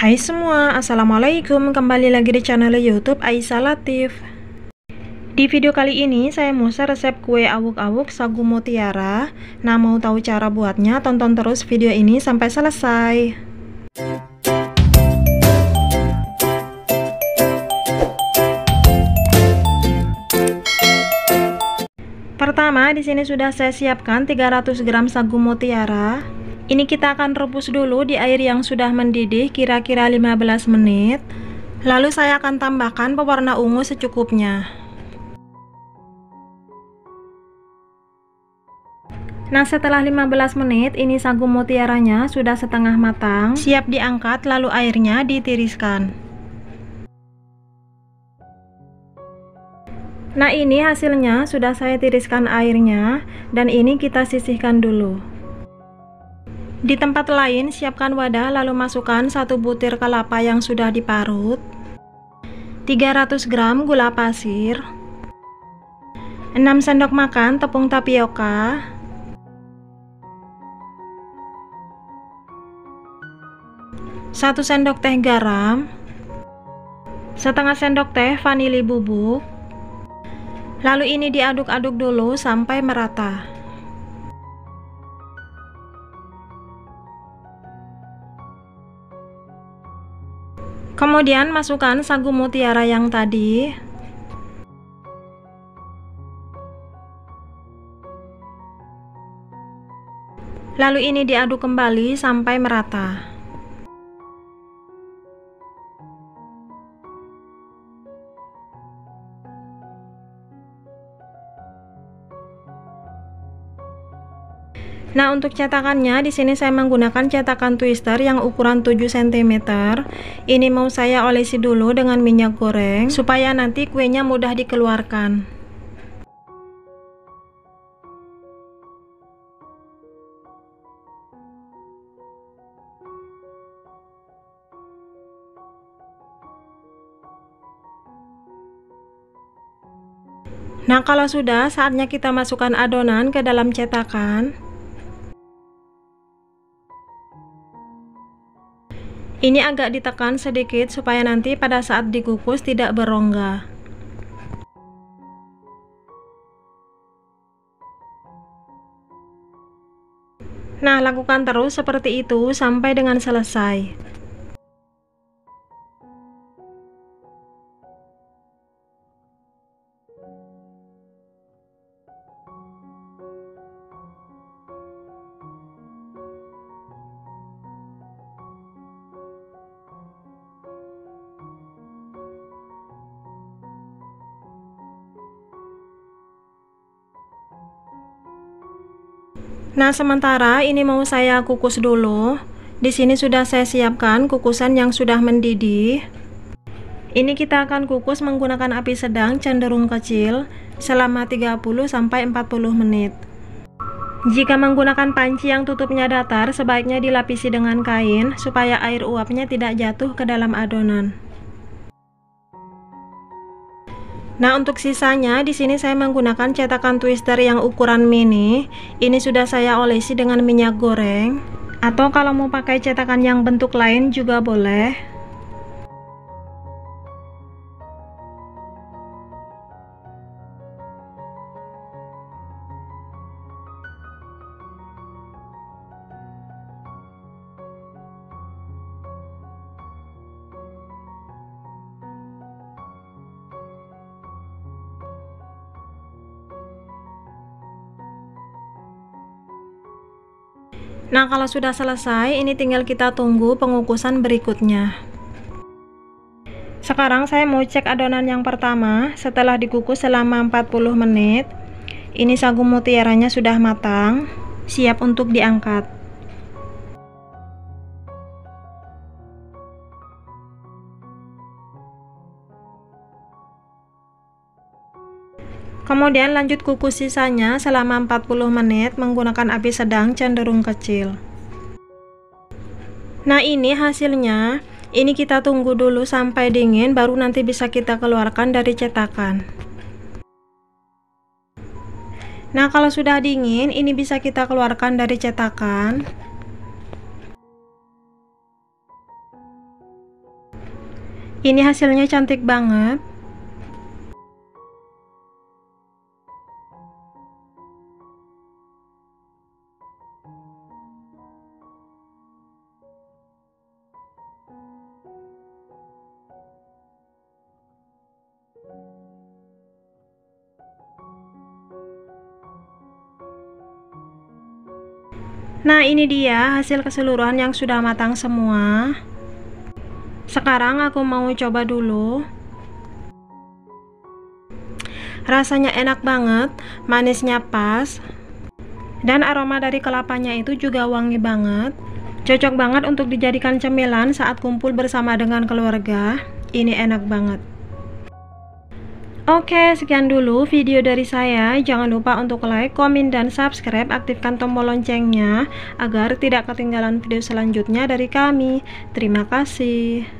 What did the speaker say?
Hai semua, Assalamualaikum. Kembali lagi di channel Youtube Aisyah Latif. Di video kali ini saya mau share resep kue awuk-awuk sagu mutiara. Nah mau tahu cara buatnya, tonton terus video ini sampai selesai. Pertama, di sini sudah saya siapkan 300 gram sagu mutiara. Ini kita akan rebus dulu di air yang sudah mendidih kira-kira 15 menit. Lalu saya akan tambahkan pewarna ungu secukupnya. Nah setelah 15 menit ini sagu mutiaranya sudah setengah matang Siap diangkat lalu airnya ditiriskan Nah ini hasilnya sudah saya tiriskan airnya dan ini kita sisihkan dulu Di tempat lain siapkan wadah lalu masukkan satu butir kelapa yang sudah diparut. 300 gram gula pasir. 6 sendok makan tepung tapioka. 1 sendok teh garam. setengah sendok teh vanili bubuk. Lalu ini diaduk-aduk dulu sampai merata. Kemudian masukkan sagu mutiara yang tadi. Lalu ini diaduk kembali sampai merata. Nah, untuk cetakannya di sini saya menggunakan cetakan twister yang ukuran 7 cm. Ini mau saya olesi dulu dengan minyak goreng supaya nanti kuenya mudah dikeluarkan. Nah, kalau sudah, saatnya kita masukkan adonan ke dalam cetakan. Ini agak ditekan sedikit supaya nanti pada saat dikukus tidak berongga. Nah, lakukan terus seperti itu sampai dengan selesai. Nah, sementara ini mau saya kukus dulu. Di sini sudah saya siapkan kukusan yang sudah mendidih. Ini kita akan kukus menggunakan api sedang cenderung kecil selama 30 sampai 40 menit. Jika menggunakan panci yang tutupnya datar, sebaiknya dilapisi dengan kain supaya air uapnya tidak jatuh ke dalam adonan. Nah, untuk sisanya di sini saya menggunakan cetakan twister yang ukuran mini. Ini sudah saya olesi dengan minyak goreng. Atau kalau mau pakai cetakan yang bentuk lain juga boleh. Nah kalau sudah selesai ini tinggal kita tunggu pengukusan berikutnya. Sekarang saya mau cek adonan yang pertama. Setelah dikukus selama 40 menit Ini sagu mutiaranya sudah matang Siap untuk diangkat Kemudian lanjut kukus sisanya selama 40 menit menggunakan api sedang cenderung kecil. Nah ini hasilnya, ini kita tunggu dulu sampai dingin baru nanti bisa kita keluarkan dari cetakan. Nah kalau sudah dingin ini bisa kita keluarkan dari cetakan. Ini hasilnya cantik banget. Nah ini dia hasil keseluruhan yang sudah matang semua. Sekarang aku mau coba dulu. Rasanya enak banget, manisnya pas Dan aroma dari kelapanya itu juga wangi banget. Cocok banget untuk dijadikan cemilan saat kumpul bersama dengan keluarga. Ini enak banget Oke, sekian dulu video dari saya. Jangan lupa untuk like, komen, dan subscribe. Aktifkan tombol loncengnya agar tidak ketinggalan video selanjutnya dari kami. Terima kasih.